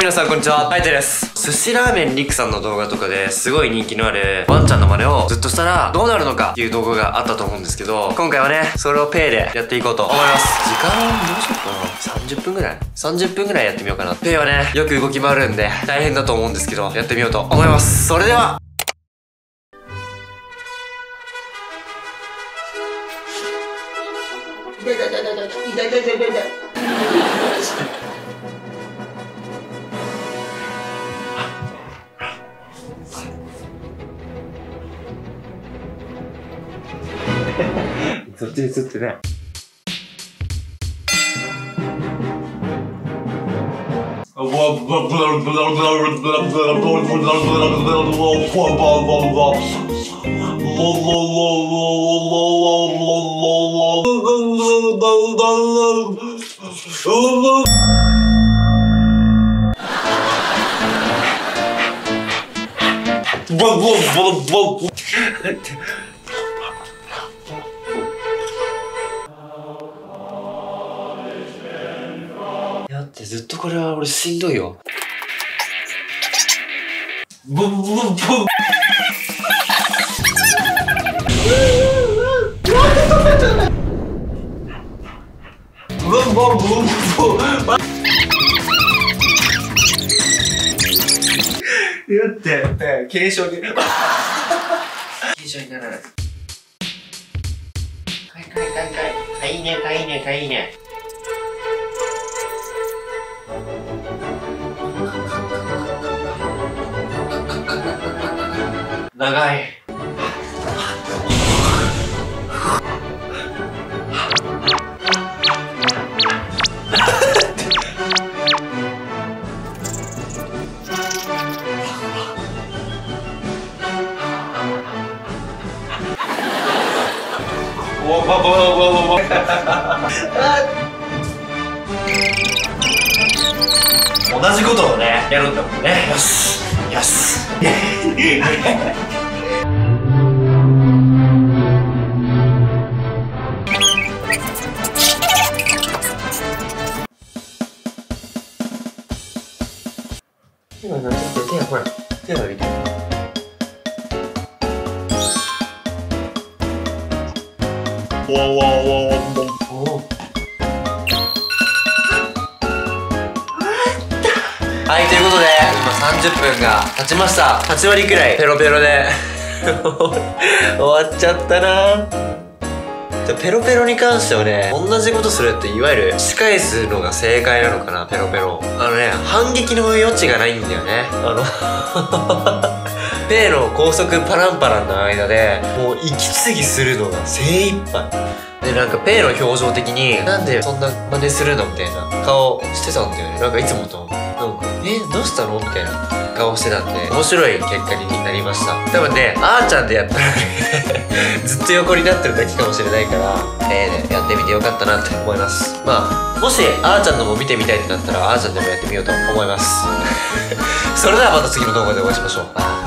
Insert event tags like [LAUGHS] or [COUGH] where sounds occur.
皆さんこんにちは、あいてです。寿司ラーメンリクさんの動画とかですごい人気のあるワンちゃんの真似をずっとしたらどうなるのかっていう動画があったと思うんですけど、今回はね、それをペイでやっていこうと思います。時間どうしようかな ?30 分ぐらい ?30 分ぐらいやってみようかな。ペイはね、よく動き回るんで大変だと思うんですけど、やってみようと思います。それではそっちに映ってね。ってずっとこれは俺しんどいよ。ブンブンブンブンブンブンブンやって、ね、軽症に。軽症にならない。かいかいかいかい。かいね、かいね、かいね。長い。[LAUGHS] 同じことをねやるんだもんね。よし。よし。今何手ほら手を上げて。わわわわはい、ということで、今30分が経ちました。8割くらいペロペロで [LAUGHS] 終わっちゃったなでペロペロに関してはね、同じことするっていわゆる仕返すのが正解なのかな、ペロペロ。あのね、反撃の余地がないんだよね。あの、[LAUGHS] ペイの高速パランパランの間で、もう息継ぎするのが精一杯。で、なんかペイの表情的に、なんでそんな真似するのみたいな顔してたんだよね。なんかいつもと、なんか、え、どうしたの？みたいな顔してたんで、面白い結果になりました。多分ね、あーちゃんでやったらね、[LAUGHS] ずっと横になってるだけかもしれないから、ペイでやってみてよかったなって思います。まあ、もし、あーちゃんのも見てみたいってなったら、あーちゃんでもやってみようと思います。[LAUGHS] それではまた次の動画でお会いしましょう。